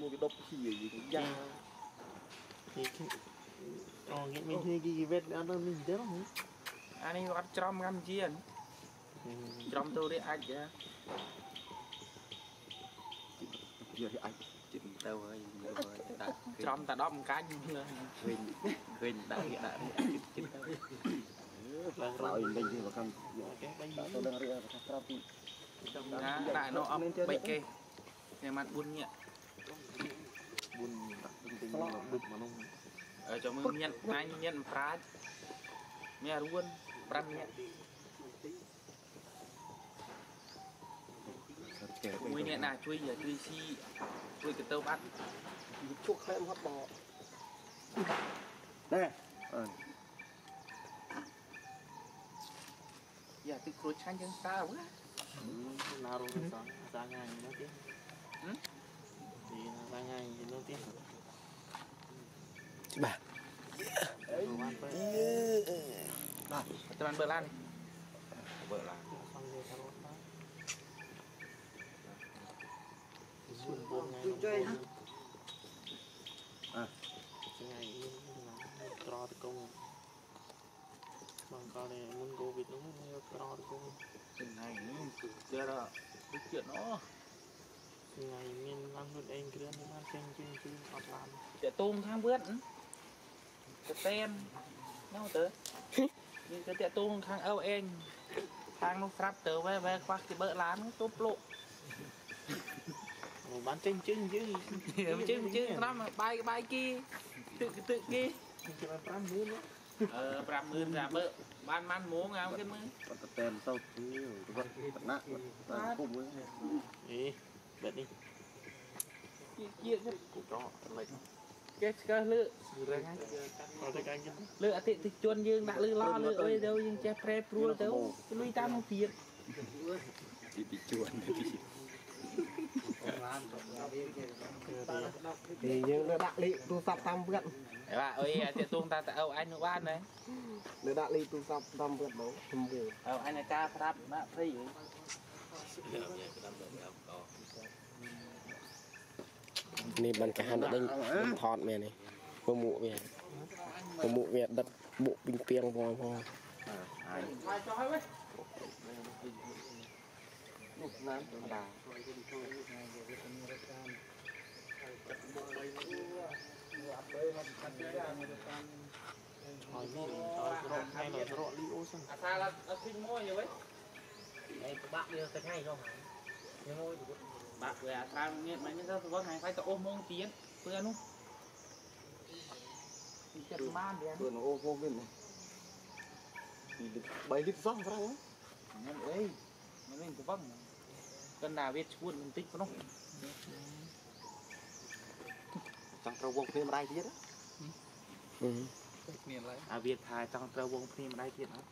mua cái đốc gì gì cũng giang គេអូគេមានគ្នាគេវេតអត់ទៅនេះទេហ្នឹងអានេះអត់ច្រំកម្ពុជាច្រំទៅនេះអាច giờ thì anh ចិត្តទៅហើយមើលមើលដាក់ច្រំតែ10កាច់លើឃើញឃើញដាក់វាដាក់ចិត្តទៅ lại mình thì mà cần គេបាញ់ đã tôi đang rửa và trao thì ណាដាក់នៅអប់3គេនេះមក4ញាក់ buồn đặt bình tĩnh mà đực mà nó អើចាំមើលញាក់អញញាក់ប្រាជ្ញមានរួន5ញាក់ kẻ មួយនេះណាជួយជួយស៊ីជួយកទៅបាត់ chuột em hót bò nè ờ យ៉ាទឹកគ្រួឆាញ់យើងតើវ៉ាណារងសងសាងាយនោះទេទីណាសា Thứ ba. Rồi, tôi ăn bơ lan đi. Bơ lan. À. Trò thì công bằng con này muốn go vịt nó muốn trò thì công. ngày này nó ra đó, cái chuyện đó. ngày ថ្ងៃនេះណាត្រតកងបងក៏នេះមុនកូវីដនោះមានត្រតកងថ្ងៃនេះគឺរដូចជឿណោះថ្ងៃមានឡើងរត់អេងគ្រឿនបានចេញជើងជើងអត់ឡានតាទូងខាងវឿនទៅតែនណោទៅនេះទៅតាទូងខាងអើអេងខាងនោះស្រាប់ទៅវ៉ែវ៉ែខ្វះគេបើឡានទូភ្លុកបានចេញជើងជើងជើងជើងស្រាប់បាយបាយគីទឹកទឹកគីគេបាន5ម៉ឺនអឺ50000ប្រាបើបានបានម៉ោងអើគេមើល còn tập tem sau thì vật vật nặng vật cùng với អេបែបនេះ ជាជាគូក៏លេចគេស្កើលើរឹងអត់ទៅកាយគេលើអតិថិជនយើងដាក់លើឡលើអីទៅយើងចេះប្រែប្រួលទៅលុយតាមមកទៀត đi bị chuồn đi thì យើងនៅដាក់លេខទូរស័ព្ទតាមវត្តហើយបាទអុយតាទូងតាទៅអើអញនោះបានដែរនៅដាក់លេខទូរស័ព្ទតាមវត្តបងខ្ញុំវាអើអញឯការស្ដាប់ណាព្រៃ នេះបានកាហានដេញបំផតមែននេះពមុវាពមុវាដិតបុកពីពីងផងផង ai មកចុះហើយវិញ lúc nan đà ហើយនេះតរកថ្ងៃរករកលីអូសិនអាសាឡាអត់ឃើញមួយយវិញឯបាក់វាទៅថ្ងៃនោះហើយមួយបាក់ វាអាសាមានមិនទៅទៅហ្នឹងហើយទៅអូសម៉ងទៀតពឿនោះពីចិត្តបានវា vừa nó ô vô bên này thì được bảy lít rong ra đấy ហ្នឹងអីមិនវិញទៅបងកណ្ដាវាឈួតបន្តិចប៉ុណ្ណោះ chẳng trâu vô thêm đây ទៀតមានឡើយអាវាថាចង់ត្រូវវងភ្នៀម្ដាយទៀតអត់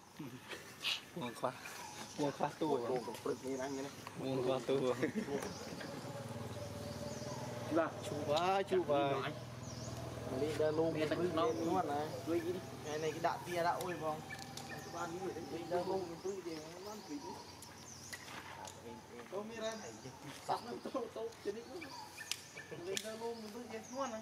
ងខ្វះ ងខ្វះតួ vô còn prực như anh này ងខ្វះតួ ជូបាជូបា នេះដើរលូ មានតែក្នុង នោះណាជួយនេះថ្ងៃនេះគេដាក់ទាដាក់អុយបងបាននេះវិញដើរលូមិនទួយទេបានពីនេះទៅមានរ៉ាសាក់ទៅទៅជនិតនេះលេងដើរលូមិនទួយទេស្មន់ណា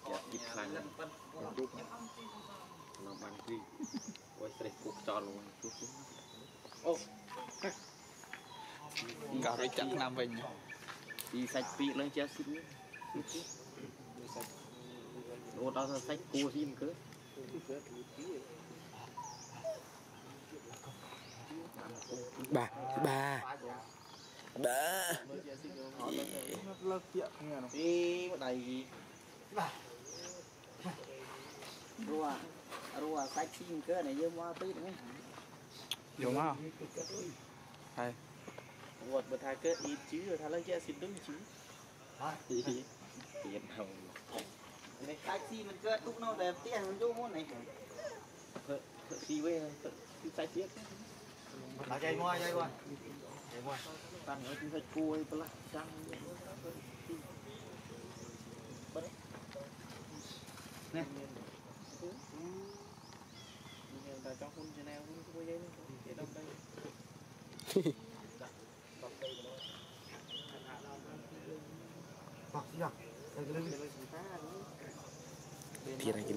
នៅតែញ៉ោនៅចង្ហាយវាវាដល់ sensor នេះវា đó ហើយចូលខាត់លើផឹកគេថតរំលង ô នេះរូនេះណាណា này chụp chữ này chặt kịp khăn លិនប៉ិន chụp nó bằng gì ôi stress cuộc tròn luôn chụp ក៏រួចចាក់ឆ្នាំវិញ đi sạch bị lên chết xin đồ đó là រួរួសាច់ស៊ីកើនេះយើងមកពីហ្នឹង យកមកហើយ vượt bật thái cơ ít chứ rồi thái lên che xịt đứng chứ ទៀតហៅ này cái gì mình cơ lúc nào đẹp tiền mình vô món này ស៊ីវិញគឺសាច់ទៀត là chạy ngoài chạy ngoài chạy ngoài តាំងឲ្យគឺសាច់គួយប្រឡាក់ចាំង nhưng là cho hun channel cũng có giấy thì cái đông đây. Thiệt là cái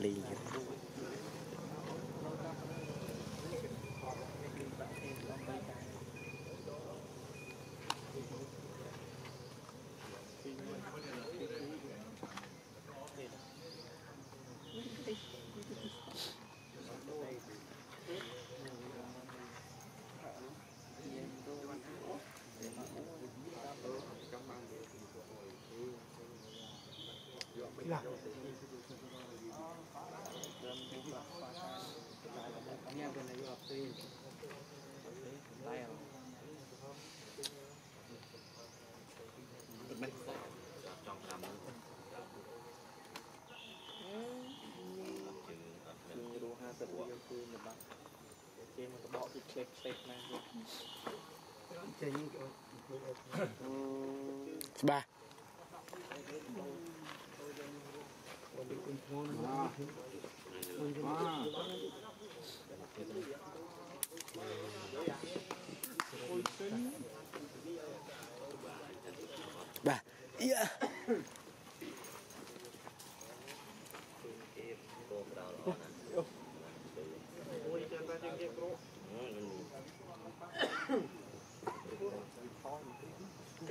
គឺរੂ50វាគឺមិនបាក់គេមកបកពីក្លេកក្លេកណាស់ទៀត chạy như ច្បាស់ បា ត្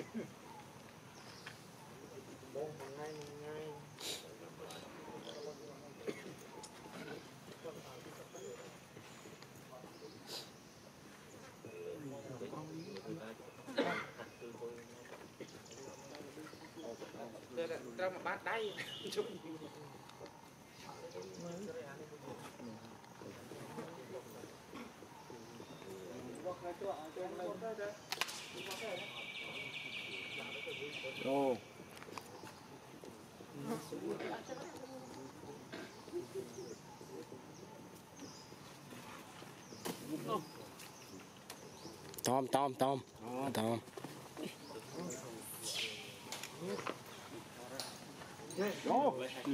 រូវមកបាត់ដៃជុំមកមកទៅអត់ទៅមកទៅ Yo. Tom, Tom, Tom. Tom. Đó. Ừ.